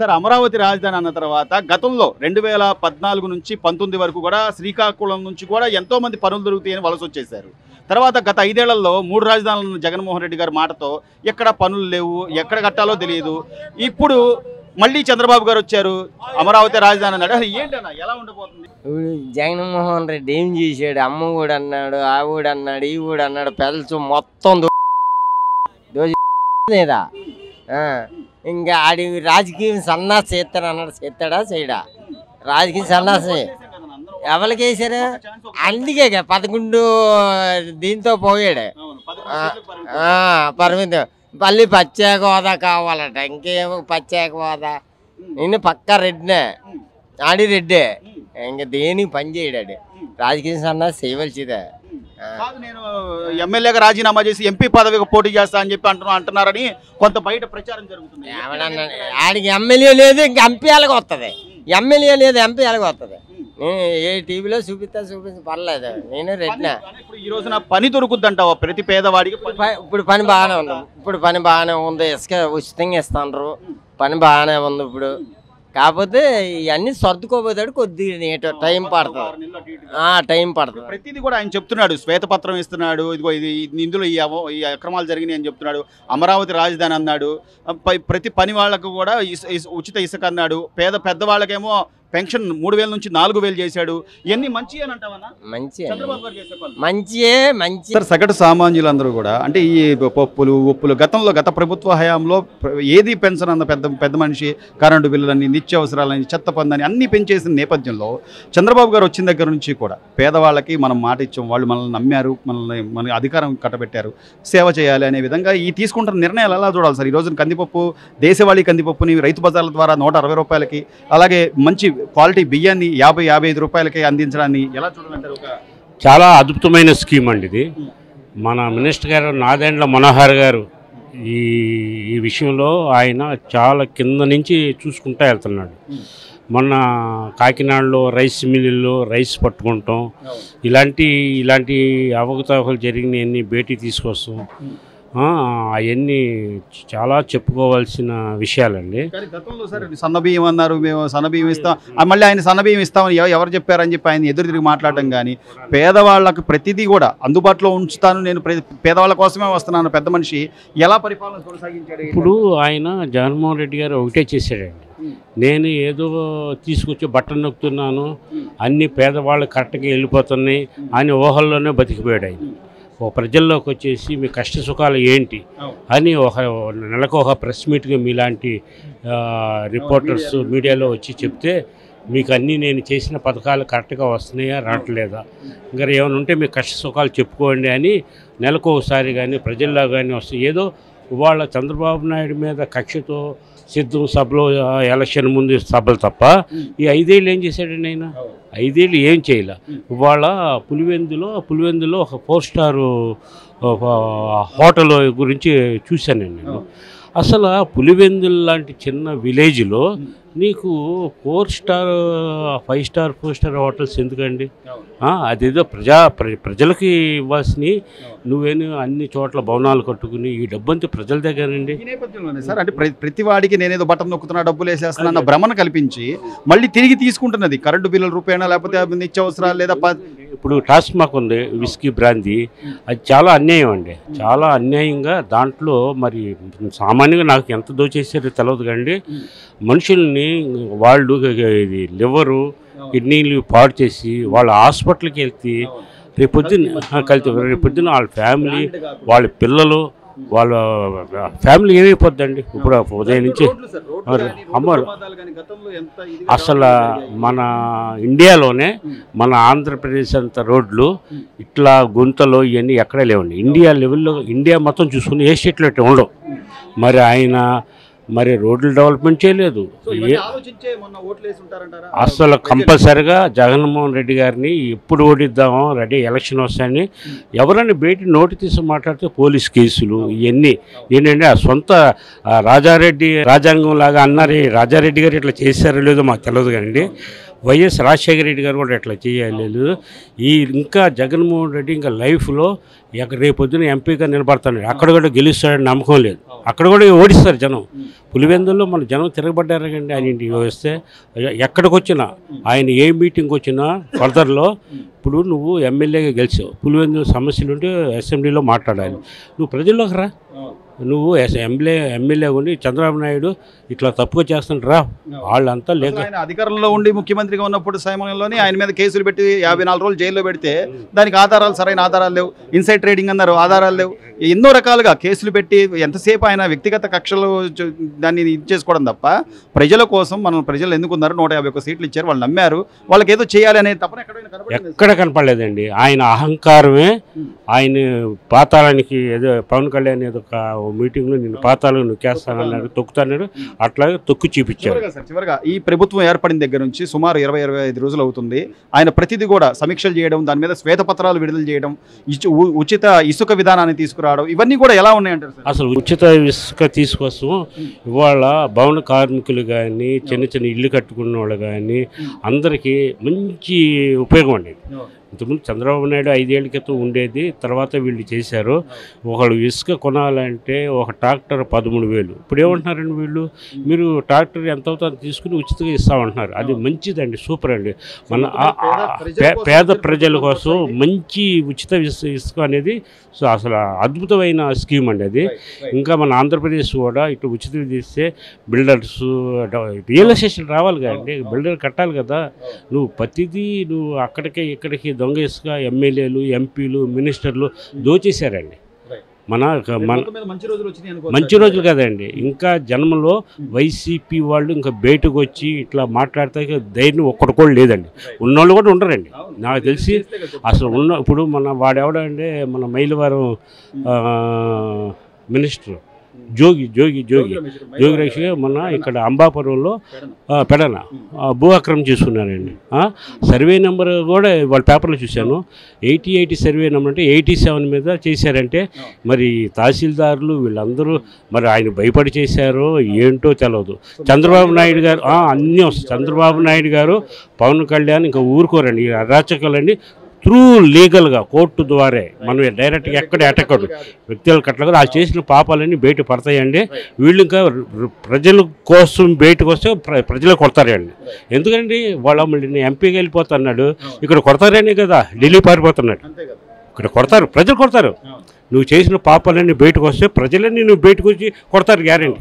Sir Amaravati రాజధాని అన్న తర్వాత గతంలో రెండు వేల పద్నాలుగు నుంచి పంతొమ్మిది వరకు కూడా శ్రీకాకుళం నుంచి కూడా ఎంతో మంది పనులు దొరుకుతాయని వలస వచ్చేసారు తర్వాత గత ఐదేళ్ళలో మూడు రాజధానులను జగన్మోహన్ రెడ్డి గారి మాటతో ఎక్కడ పనులు లేవు ఎక్కడ కట్టాలో తెలియదు. ఇప్పుడు మళ్ళీ చంద్రబాబు గారు వచ్చారు అమరావతి రాజధాని అన్నాడు. అసలు ఏంటన్నా ఎలా ఉండబోతుంది జగన్మోహన్ రెడ్డి ఏం చేశాడు? అమ్మ కూడా అన్నాడు ఆ కూడా అన్నాడు ఈ కూడా అన్నాడు పెదల్చు మొత్తం లేదా ఇంకా ఆడి రాజకీయం సన్నాసి చేస్తాడు అన్నాడు. చేస్తాడా? చేయడా? రాజకీయ సన్నాసి ఎవరికి వేసారు అందుకే పదకొండు దీంతో పోయాడు. పరిమితం. మళ్ళీ ప్రత్యేక హోదా కావాలట. ఇంకేమో ప్రత్యేక హోదా? నేను పక్కా రెడ్డినే. ఆడి రెడ్డే. ఇంకా దేనికి పని చేయడాడు రాజకీయ సన్నాసి చేయవలసిదే. కాదు నేను ఎమ్మెల్యేగా రాజీనామా చేసి ఎంపీ పదవికి పోటీ చేస్తా అని చెప్పి అంటున్నా అంటున్నారని కొంత బయట ప్రచారం జరుగుతుంది. ఆడికి ఎమ్మెల్యే లేదు ఇంక ఎంపీ ఎలాగ వస్తుంది ఎమ్మెల్యే లేదు ఎంపీ ఎలాగ వస్తుంది నేను ఏ టీవీలో చూపిస్తా చూపించి పర్లేదు. నేను రెడ్డినా కానీ ఇప్పుడు ఈ రోజున పని దొరుకుద్దంటావా? ప్రతి పేదవాడికి ఇప్పుడు పని బాగానే ఉంది. ఇప్పుడు పని బాగానే ఉంది. ఇసుక ఉచితంగా ఇస్తాండ్రు. పని బాగానే ఉంది ఇప్పుడు. కాకపోతే ఇవన్నీ సర్దుకోపోతాడు కొద్దిగా నీట టైం పడుతుంది. టైం పడుతుంది. ప్రతిదీ కూడా ఆయన చెప్తున్నాడు శ్వేతపత్రం ఇస్తున్నాడు ఇదిగో ఇది ఇది- ఇందులో ఈ ఈ అక్రమాలు జరిగినాయి అని చెప్తున్నాడు అమరావతి రాజధాని అన్నాడు ప్రతి పని వాళ్ళకు కూడా ఉచిత ఇసుక అన్నాడు పేద పెద్దవాళ్ళకేమో పెన్షన్ మూడు వేల నుంచి నాలుగు వేలు చేశాడు. ఇవన్నీ మంచి అని మంచి. మంచియే మంచి. సార్ సగటు సామాన్యులందరూ కూడా అంటే ఈ పప్పులు ఉప్పులు గతంలో గత ప్రభుత్వ హయాంలో ఏది పెన్షన్ అన్న పెద్ద పెద్ద మనిషి కరెంటు బిల్లులని నిత్యావసరాలని చెత్త పందని అన్ని పెంచేసిన నేపథ్యంలో చంద్రబాబు గారు వచ్చిన దగ్గర నుంచి కూడా పేదవాళ్ళకి మనం మాట ఇచ్చాం. వాళ్ళు మనల్ని నమ్మారు మనల్ని మన అధికారం కట్టబెట్టారు. సేవ చేయాలి అనే విధంగా ఈ తీసుకుంటున్న నిర్ణయాలు ఎలా చూడాలి సార్? ఈ రోజున కందిపప్పు దేశవాళీ కందిపప్పుని రైతు బజార్ల ద్వారా నూట అరవై రూపాయలకి అలాగే మంచి క్వాలిటీ బియ్యాన్ని యాభై యాభై ఐదు రూపాయలకి అందించడాన్ని ఎలా చూడాలంటారు ఒక చాలా అద్భుతమైన స్కీమ్ అండి ఇది. మన మినిస్టర్ గారు నాదెండ్ల మనోహర్ గారు ఈ ఈ విషయంలో ఆయన చాలా కింద నుంచి చూసుకుంటూ వెళ్తున్నాడు. మొన్న కాకినాడలో రైస్ మిల్లుల్లో రైస్ పట్టుకుంటాం. ఇలాంటి ఇలాంటి అవకతవకలు జరిగినవన్నీ భేటీ తీసుకొస్తాం. అవన్నీ చాలా చెప్పుకోవాల్సిన విషయాలండి. కానీ గతంలో సార్ సన్నబియ్యం అన్నారు మేము సన్నబియ్యం ఇస్తాం మళ్ళీ ఆయన సన్నబియ్యం ఇస్తామని ఎవ- ఎవరు చెప్పారని చెప్పి ఆయన ఎదురు తిరిగి మాట్లాడడం కానీ పేదవాళ్ళకు ప్రతిదీ కూడా అందుబాటులో ఉంచుతాను నేను ప్ర- పేదవాళ్ళ కోసమే వస్తున్నాను. పెద్ద మనిషి ఎలా పరిపాలన కొనసాగించాడు ఇప్పుడు ఆయన జగన్మోహన్ రెడ్డి గారు ఒకటే చేశాడండి. నేను ఏదో తీసుకొచ్చి బట్టలు నొక్కుతున్నాను అన్ని పేదవాళ్ళు కరెక్ట్గా వెళ్ళిపోతున్నాయి అని ఊహల్లోనే బతికిపోయాడు ఆయన. ఓ ప్రజల్లోకి వచ్చేసి మీ కష్ట సుఖాలు ఏంటి అని ఒక నెలకు ఒక ప్రెస్ మీట్గా మీలాంటి రిపోర్టర్స్ మీడియాలో వచ్చి చెప్తే మీకు అన్నీ నేను చేసిన పథకాలు కరెక్ట్గా వస్తున్నాయా రావట్లేదా? ఇంకా ఏమైనా ఉంటే మీ కష్ట సుఖాలు చెప్పుకోండి అని నెలకు ఒకసారి కానీ ప్రజల్లో కానీ వస్తాయి ఏదో ఇవాళ చంద్రబాబు నాయుడు మీద కక్షతో సిద్ధం సభలో ఎలక్షన్ ముందు సభలు తప్ప ఈ ఐదేళ్ళు ఏం చేశాడండి ఆయన ఐదేళ్ళు ఏం చేయలే. ఇవాళ పులివెందులో పులివెందులో ఒక ఫోర్ స్టార్ హోటల్ గురించి చూశానండి నేను. అసలు పులివెందులు లాంటి చిన్న విలేజ్లో నీకు four star five star four star hotels ఎందుకండి? అదేదో ప్రజా ప్ర- ప్రజలకి ఇవ్వాల్సినవి. నువ్వేను అన్ని చోట్ల భవనాలు కట్టుకుని ఈ డబ్బంతా ప్రజల దగ్గరండి సార్ అంటే ప్ర- ప్రతి వాడికి నేనేదో బటన్ నొక్కుతున్నా డబ్బులు వేసేస్తున్నా భ్రమను కల్పించి మళ్ళీ తిరిగి తీసుకుంటున్నది. కరెంటు బిల్లుల రూపేణా లేకపోతే నిత్యావసరాలు లేదా ఇప్పుడు టాస్మాక్ ఉంది విస్కీ బ్రాందీ అది చాలా అన్యాయం అండి. చాలా అన్యాయంగా దాంట్లో మరి సామాన్యంగా నాకు ఎంత దోచేసారో తెలియదు కండి. మనుషుల్ని వాళ్ళు ఇది లివరు కిడ్నీలు పాడు చేసి వాళ్ళ హాస్పిటల్కి వెళ్తే రేపొద్దున కలిసి రేపొద్దున వాళ్ళ ఫ్యామిలీ వాళ్ళ పిల్లలు వాళ్ళ ఫ్యామిలీ ఏమైపోద్దండి? ఇప్పుడు ఉదయం నుంచి మరి అమ్మరు. అసలు మన ఇండియాలోనే మన ఆంధ్రప్రదేశ్ అంత రోడ్లు ఇట్లా గుంతలు ఇవన్నీ ఎక్కడ లేవండి. ఇండియా లెవెల్లో ఇండియా మొత్తం చూసుకుని ఏ స్టేట్లో ఉండవు. మరి ఆయన మరి రోడ్లు డెవలప్మెంట్ చేయలేదు. అసలు కంపల్సరిగా జగన్మోహన్ రెడ్డి గారిని ఎప్పుడు ఓడిద్దామో రెడీ ఎలక్షన్ వస్తాయని ఎవరైనా బయట నోటి తీసి మాట్లాడితే పోలీస్ కేసులు ఇవన్నీ. ఏంటంటే ఆ సొంత రాజారెడ్డి రాజ్యాంగం లాగా అన్నారు. రాజారెడ్డి గారు ఇట్లా చేశారో లేదో మాకు తెలియదు కానీ వైఎస్ రాజశేఖర రెడ్డి గారు కూడా ఇట్లా చేయాలి ఈ ఇంకా జగన్మోహన్ రెడ్డి ఇంకా లైఫ్లో ఎక్కడ రేపొద్దున ఎంపీగా నిలబడతాడు. అక్కడ కూడా గెలుస్తాడని నమ్మకం లేదు. అక్కడ కూడా ఓడిస్తారు జనం. పులివెందుల్లో మన జనం తిరగబడ్డారు కండి ఆయన ఇంటికి వస్తే. ఎక్కడికి వచ్చినా ఆయన ఏ మీటింగ్కి వచ్చినా ఫర్దర్లో ఇప్పుడు నువ్వు ఎమ్మెల్యేగా గెలిచావు. పులివెందుల సమస్యలు ఉంటే అసెంబ్లీలో మాట్లాడాలి. నువ్వు ప్రజల్లోకి రా. నువ్వు ఎమ్మెల్యే ఎమ్మెల్యే ఉండి చంద్రబాబు నాయుడు ఇట్లా తప్పుగా చేస్తుంటారు రా. వాళ్ళంతా లేక ఆయన అధికారంలో ఉండి ముఖ్యమంత్రిగా ఉన్నప్పుడు సమయంలోనే ఆయన మీద కేసులు పెట్టి యాభై నాలుగు రోజులు జైల్లో పెడితే దానికి ఆధారాలు సరైన ఆధారాలు లేవు. ఇన్సైడ్ ట్రేడింగ్ అన్నారు ఆధారాలు లేవు. ఎన్నో రకాలుగా కేసులు పెట్టి ఎంతసేపు ఆయన వ్యక్తిగత కక్షలు దాన్ని ఇది చేసుకోవడం తప్ప ప్రజల కోసం మనం ప్రజలు ఎందుకున్నారు? నూట యాభై ఒక్క సీట్లు ఇచ్చారు వాళ్ళు నమ్మారు. వాళ్ళకి ఏదో చేయాలి అనే తప్పన ఎక్కడైనా కనబడిందా? ఎక్కడ కనపడలేదండి. ఆయన అహంకారమే ఆయన పాతాళానికి ఏదో పవన్ కళ్యాణ్ ఏదో ఒక మీటింగ్లో నేను పాతాళం నొక్కేస్తానన్నాడు తొక్కుతాడు అట్లాగే తొక్కు చూపించాడు. చివరిగా ఈ ప్రభుత్వం ఏర్పడిన దగ్గర నుంచి సుమారు ఇరవై ఇరవై ఐదు రోజులు అవుతుంది. ఆయన ప్రతిదీ కూడా సమీక్షలు చేయడం దాని మీద శ్వేతపత్రాలు విడుదల చేయడం ఉచిత ఇసుక విధానాన్ని తీసుకురావడం ఇవన్నీ కూడా ఎలా ఉన్నాయంటారు అసలు ఉచిత ఇసుక తీసుకొస్తాం ఇవాళ భవన కార్మికులు కానీ చిన్న చిన్న ఇల్లు కట్టుకున్న వాళ్ళు కానీ అందరికీ మంచి ఉపయోగం అండి. ఇంతకుముందు చంద్రబాబు నాయుడు ఐదేళ్ళ క్రితం ఉండేది తర్వాత వీళ్ళు చేశారు. ఒకళ్ళు ఇసుక కొనాలంటే ఒక ట్రాక్టర్ పదమూడు వేలు. ఇప్పుడు ఏమంటున్నారండి వీళ్ళు? మీరు ట్రాక్టర్ ఎంత అవుతుందో తీసుకుని ఉచితంగా ఇస్తామంటున్నారు. అది మంచిదండి సూపర్ అండి. మన పేద ప్రజల కోసం మంచి ఉచిత ఇసు- ఇసుక అనేది సో అసలు అద్భుతమైన స్కీమ్ అండి అది. ఇంకా మన ఆంధ్రప్రదేశ్ కూడా ఇటు ఉచితం తీస్తే బిల్డర్స్ రియల్ ఎస్టేషన్ రావాలి కదండి. బిల్డర్ కట్టాలి కదా. నువ్వు ప్రతిదీ నువ్వు అక్కడికే ఇక్కడికి దొంగ ఇసుక ఎమ్మెల్యేలు ఎంపీలు మినిస్టర్లు దోచేశారండి. మన మన మంచి రోజులు కదండి. ఇంకా జన్మలో వైసీపీ వాళ్ళు ఇంకా బయటకు వచ్చి ఇట్లా మాట్లాడితే ధైర్యం ఒక్కటి కూడా లేదండి. ఉన్నోళ్ళు కూడా ఉండరండి. నాకు తెలిసి. అసలు ఉన్న ఇప్పుడు మన వాడెవడంటే మన మైలవరం ఆ, మినిస్టర్. జోగి జోగి జోగి. జోగి రక్ష మన ఇక్కడ అంబాపురంలో పెడన. భూ అక్రమం చేసుకున్నారండి సర్వే నెంబర్ కూడా వాళ్ళ పేపర్లో చూశాను. ఎయిటీ ఎయిటీ సర్వే నెంబర్ అంటే ఎయిటీ సెవెన్ మీద చేశారంటే మరి తహసీల్దారులు వీళ్ళందరూ మరి ఆయన భయపడి చేశారో ఏంటో తెలియదు చంద్రబాబు నాయుడు గారు అన్నీ వస్తాయి. చంద్రబాబు నాయుడు గారు పవన్ కళ్యాణ్ ఇంకా ఊరుకోరండి. ఈ అరాచకాలన్నీ త్రూ లీగల్గా కోర్టు ద్వారే మనం డైరెక్ట్గా ఎక్కడ ఎటకడు వ్యక్తులు కట్టలేదు ఆ చేసిన పాపాలన్నీ బయట పడతాయండి. వీళ్ళు ఇంకా ప్రజల కోసం బయటకు వస్తే ప్ర ప్రజలు కొడతారండి. ఎందుకండి వాళ్ళ మళ్ళీ ఎంపీకి వెళ్ళిపోతున్నాడు. ఇక్కడ కొడతారనే కదా ఢిల్లీ పారిపోతున్నాడు. ఇక్కడ కొడతారు ప్రజలు కొడతారు. నువ్వు చేసిన పాపాలన్నీ బయటకు వస్తే ప్రజలన్నీ నువ్వు బయటకు వచ్చి కొడతారు గ్యారెంటీ.